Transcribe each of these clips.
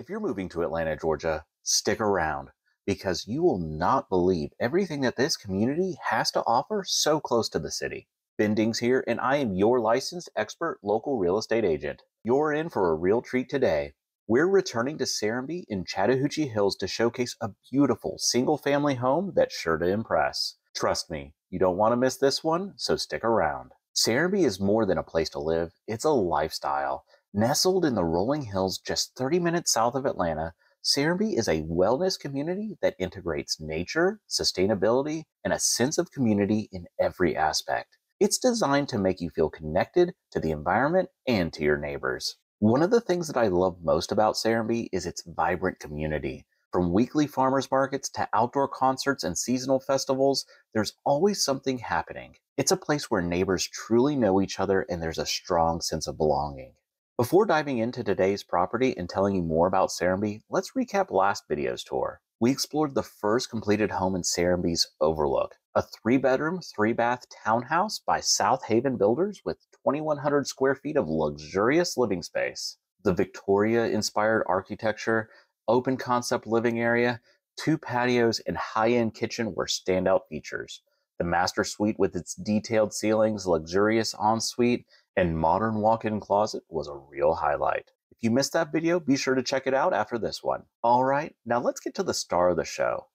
If you're moving to Atlanta, Georgia, stick around because you will not believe everything that this community has to offer so close to the city. Ben Dings here, and I am your licensed expert local real estate agent. You're in for a real treat today. We're returning to Serenbe in Chattahoochee Hills to showcase a beautiful single family home that's sure to impress. Trust me, you don't want to miss this one, so stick around. Serenbe is more than a place to live, it's a lifestyle. Nestled in the rolling hills just 30 minutes south of Atlanta, Serenbe is a wellness community that integrates nature, sustainability, and a sense of community in every aspect. It's designed to make you feel connected to the environment and to your neighbors. One of the things that I love most about Serenbe is its vibrant community. From weekly farmers markets to outdoor concerts and seasonal festivals, there's always something happening. It's a place where neighbors truly know each other and there's a strong sense of belonging. Before diving into today's property and telling you more about Serenbe, let's recap last video's tour. We explored the first completed home in Serenbe's Overlook, a three bedroom, three bath townhouse by South Haven Builders with 2,100 square feet of luxurious living space. The Victoria inspired architecture, open concept living area, two patios, and high end kitchen were standout features. The master suite with its detailed ceilings, luxurious ensuite, and modern walk-in closet was a real highlight. If you missed that video, be sure to check it out after this one. All right, now let's get to the star of the show.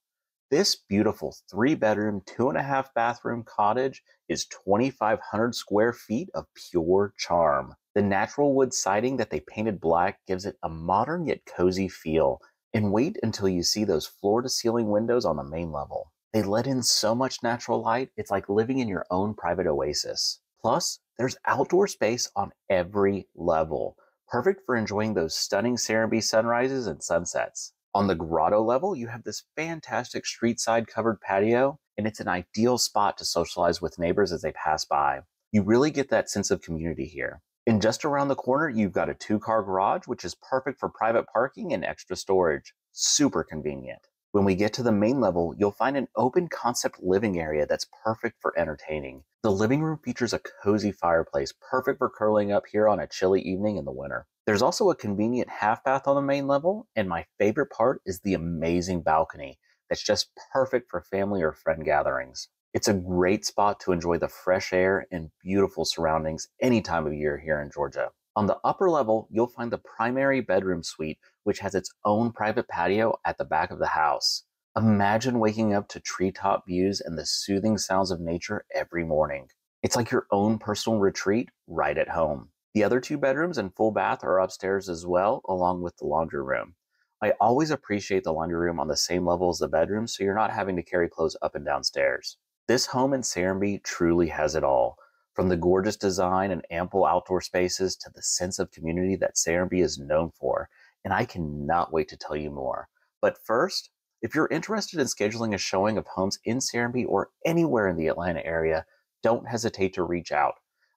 This beautiful three bedroom, two and a half bathroom cottage is 2,500 square feet of pure charm. The natural wood siding that they painted black gives it a modern yet cozy feel. And wait until you see those floor to ceiling windows on the main level. They let in so much natural light, it's like living in your own private oasis. Plus, there's outdoor space on every level, perfect for enjoying those stunning Serenbe sunrises and sunsets. On the grotto level, you have this fantastic street side covered patio, and it's an ideal spot to socialize with neighbors as they pass by. You really get that sense of community here. And just around the corner, you've got a two car garage, which is perfect for private parking and extra storage. Super convenient. When we get to the main level, you'll find an open concept living area that's perfect for entertaining. The living room features a cozy fireplace, perfect for curling up here on a chilly evening in the winter. There's also a convenient half bath on the main level, and my favorite part is the amazing balcony that's just perfect for family or friend gatherings. It's a great spot to enjoy the fresh air and beautiful surroundings any time of year here in Georgia. On the upper level, you'll find the primary bedroom suite, which has its own private patio at the back of the house. Imagine waking up to treetop views and the soothing sounds of nature every morning. It's like your own personal retreat right at home. The other two bedrooms and full bath are upstairs as well, along with the laundry room. I always appreciate the laundry room on the same level as the bedroom, so you're not having to carry clothes up and downstairs. This home in Serenbe truly has it all. From the gorgeous design and ample outdoor spaces to the sense of community that Serenbe is known for, and I cannot wait to tell you more. But first, if you're interested in scheduling a showing of homes in Serenbe or anywhere in the Atlanta area, don't hesitate to reach out.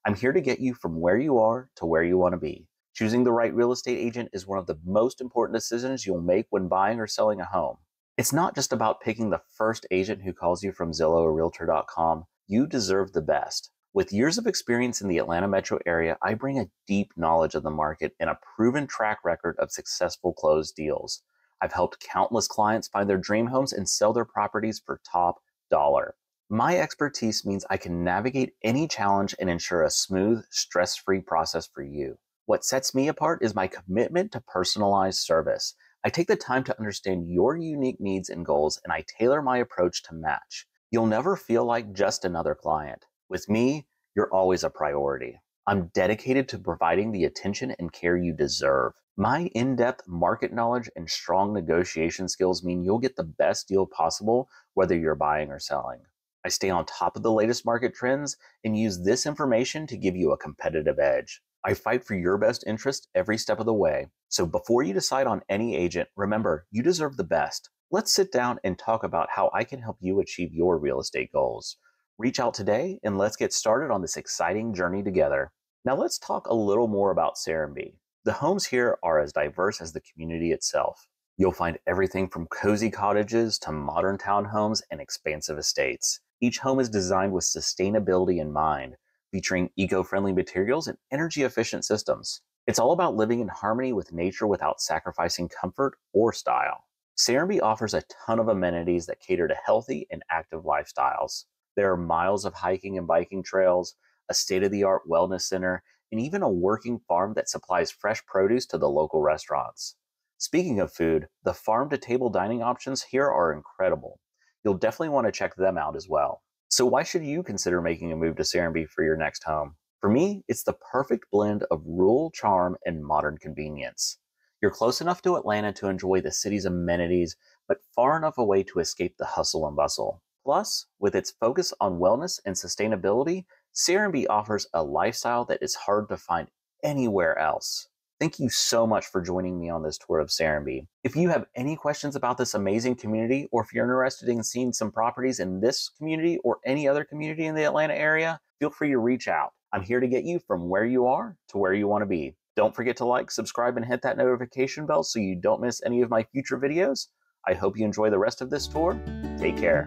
I'm here to get you from where you are to where you want to be. Choosing the right real estate agent is one of the most important decisions you'll make when buying or selling a home. It's not just about picking the first agent who calls you from Zillow or Realtor.com. You deserve the best. With years of experience in the Atlanta metro area, I bring a deep knowledge of the market and a proven track record of successful closed deals. I've helped countless clients find their dream homes and sell their properties for top dollar. My expertise means I can navigate any challenge and ensure a smooth, stress free process for you. What sets me apart is my commitment to personalized service. I take the time to understand your unique needs and goals, and I tailor my approach to match. You'll never feel like just another client. With me, you're always a priority. I'm dedicated to providing the attention and care you deserve. My in depth market knowledge and strong negotiation skills mean you'll get the best deal possible, whether you're buying or selling. I stay on top of the latest market trends and use this information to give you a competitive edge. I fight for your best interest every step of the way. So before you decide on any agent, remember you deserve the best. Let's sit down and talk about how I can help you achieve your real estate goals. Reach out today and let's get started on this exciting journey together. Now let's talk a little more about Serenbe. The homes here are as diverse as the community itself. You'll find everything from cozy cottages to modern townhomes and expansive estates. Each home is designed with sustainability in mind, featuring eco-friendly materials and energy efficient systems. It's all about living in harmony with nature without sacrificing comfort or style. Serenbe offers a ton of amenities that cater to healthy and active lifestyles. There are miles of hiking and biking trails, a state of the art wellness center, and even a working farm that supplies fresh produce to the local restaurants. Speaking of food, the farm to table dining options here are incredible. You'll definitely want to check them out as well. So, why should you consider making a move to Serenbe for your next home? For me, it's the perfect blend of rural charm and modern convenience. You're close enough to Atlanta to enjoy the city's amenities, but far enough away to escape the hustle and bustle. Plus, with its focus on wellness and sustainability, Serenbe offers a lifestyle that is hard to find anywhere else. Thank you so much for joining me on this tour of Serenbe. If you have any questions about this amazing community, or if you're interested in seeing some properties in this community or any other community in the Atlanta area, feel free to reach out. I'm here to get you from where you are to where you want to be. Don't forget to like, subscribe, and hit that notification bell so you don't miss any of my future videos. I hope you enjoy the rest of this tour. Take care.